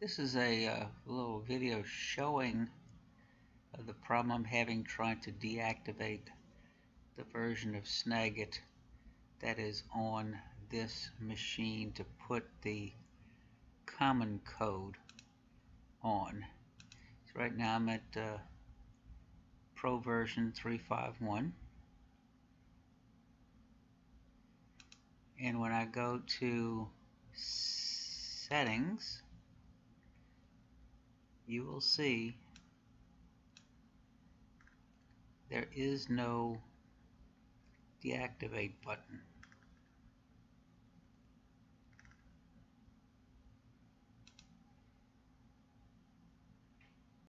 This is a uh, little video showing uh, the problem I'm having trying to deactivate the version of Snagit that is on this machine to put the common code on. So right now I'm at uh, Pro version 351 and when I go to settings you will see there is no deactivate button.